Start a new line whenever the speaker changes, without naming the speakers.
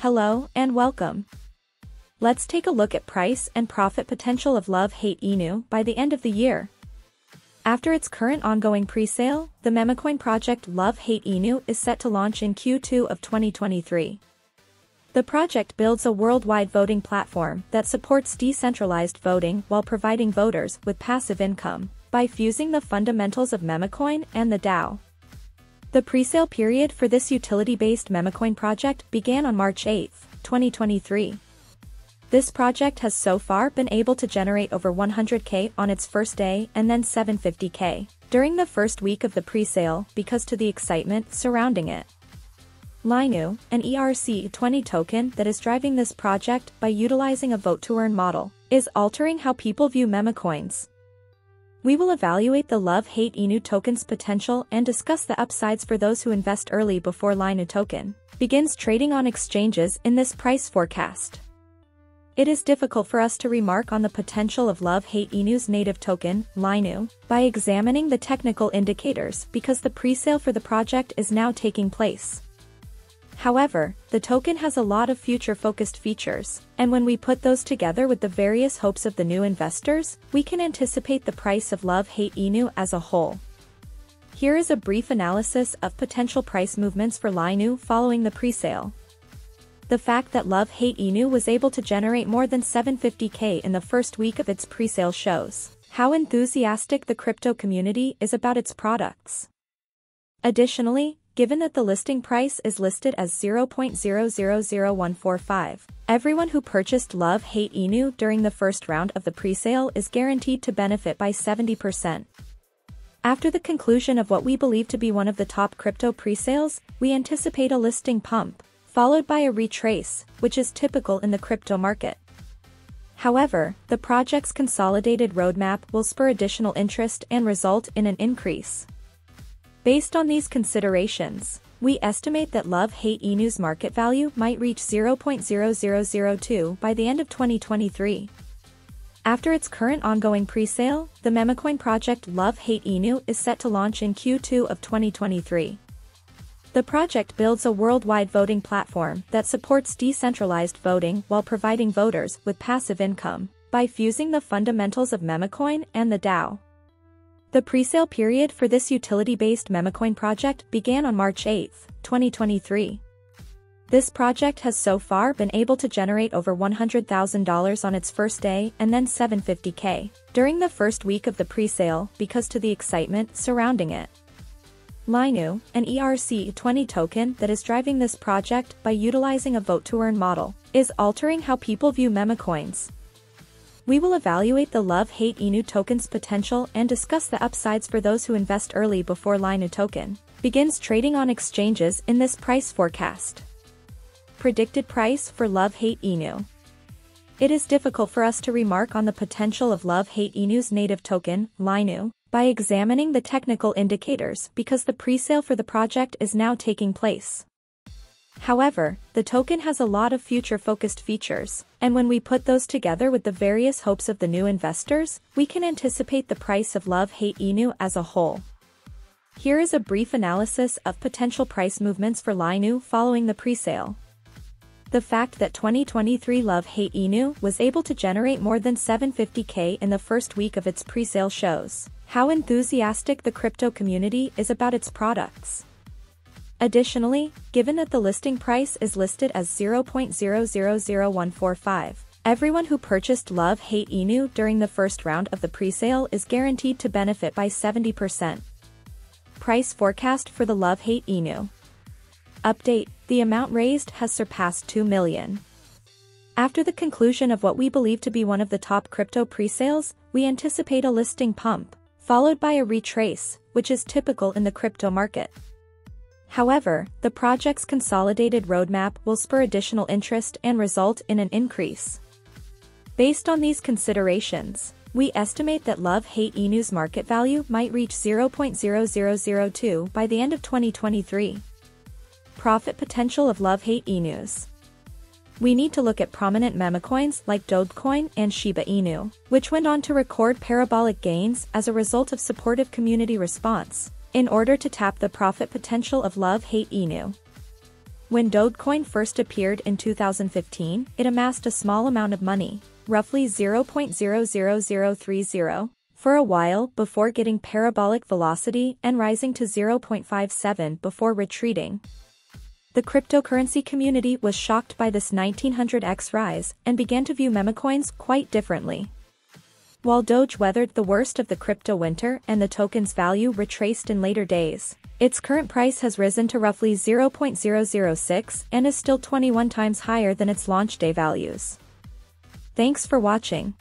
Hello and welcome. Let's take a look at price and profit potential of Love Hate Inu by the end of the year. After its current ongoing pre-sale, the memecoin project Love Hate Inu is set to launch in Q2 of 2023. The project builds a worldwide voting platform that supports decentralized voting while providing voters with passive income by fusing the fundamentals of memecoin and the DAO. The presale period for this utility-based memecoin project began on March 8, 2023. This project has so far been able to generate over 100k on its first day and then 750k during the first week of the presale because to the excitement surrounding it. Linu, an ERC20 token that is driving this project by utilizing a vote-to-earn model, is altering how people view memecoins. We will evaluate the Love-Hate Inu token's potential and discuss the upsides for those who invest early before Linu token begins trading on exchanges in this price forecast. It is difficult for us to remark on the potential of Love-Hate Inu's native token, Linu, by examining the technical indicators because the presale for the project is now taking place. However, the token has a lot of future-focused features, and when we put those together with the various hopes of the new investors, we can anticipate the price of Love Hate Inu as a whole. Here is a brief analysis of potential price movements for Linu following the presale. The fact that Love Hate Inu was able to generate more than 750k in the first week of its presale shows how enthusiastic the crypto community is about its products. Additionally, given that the listing price is listed as 0.000145. Everyone who purchased Love Hate Inu during the first round of the presale is guaranteed to benefit by 70%. After the conclusion of what we believe to be one of the top crypto presales, we anticipate a listing pump, followed by a retrace, which is typical in the crypto market. However, the project's consolidated roadmap will spur additional interest and result in an increase. Based on these considerations, we estimate that Love Hate Inu's market value might reach 0.0002 by the end of 2023. After its current ongoing pre-sale, the memecoin project Love Hate Inu is set to launch in Q2 of 2023. The project builds a worldwide voting platform that supports decentralized voting while providing voters with passive income by fusing the fundamentals of memecoin and the DAO. The presale period for this utility-based memecoin project began on March 8, 2023. This project has so far been able to generate over $100,000 on its first day and then 750k during the first week of the presale because to the excitement surrounding it. Linu, an ERC20 token that is driving this project by utilizing a vote-to-earn model, is altering how people view memecoins, we will evaluate the Love Hate Inu token's potential and discuss the upsides for those who invest early before Linu token begins trading on exchanges in this price forecast. Predicted price for Love Hate Inu. It is difficult for us to remark on the potential of Love Hate Inu's native token, Linu, by examining the technical indicators because the presale for the project is now taking place. However, the token has a lot of future-focused features, and when we put those together with the various hopes of the new investors, we can anticipate the price of Love Hate Inu as a whole. Here is a brief analysis of potential price movements for Linu following the presale. The fact that 2023 Love Hate Inu was able to generate more than 750k in the first week of its presale shows how enthusiastic the crypto community is about its products. Additionally, given that the listing price is listed as 0.000145, everyone who purchased Love Hate Inu during the first round of the presale is guaranteed to benefit by 70%. Price forecast for the Love Hate Inu. Update, the amount raised has surpassed 2 million. After the conclusion of what we believe to be one of the top crypto presales, we anticipate a listing pump, followed by a retrace, which is typical in the crypto market. However, the project's consolidated roadmap will spur additional interest and result in an increase. Based on these considerations, we estimate that Love Hate Inu's market value might reach 0.0002 by the end of 2023. Profit potential of Love Hate Inu's We need to look at prominent memecoins like Dogecoin and Shiba Inu, which went on to record parabolic gains as a result of supportive community response in order to tap the profit potential of Love Hate Inu. When Dogecoin first appeared in 2015, it amassed a small amount of money, roughly 0.00030, for a while before getting parabolic velocity and rising to 0.57 before retreating. The cryptocurrency community was shocked by this 1900x rise and began to view memecoins quite differently. While Doge weathered the worst of the crypto winter and the token's value retraced in later days, its current price has risen to roughly 0.006 and is still 21 times higher than its launch day values. Thanks for watching.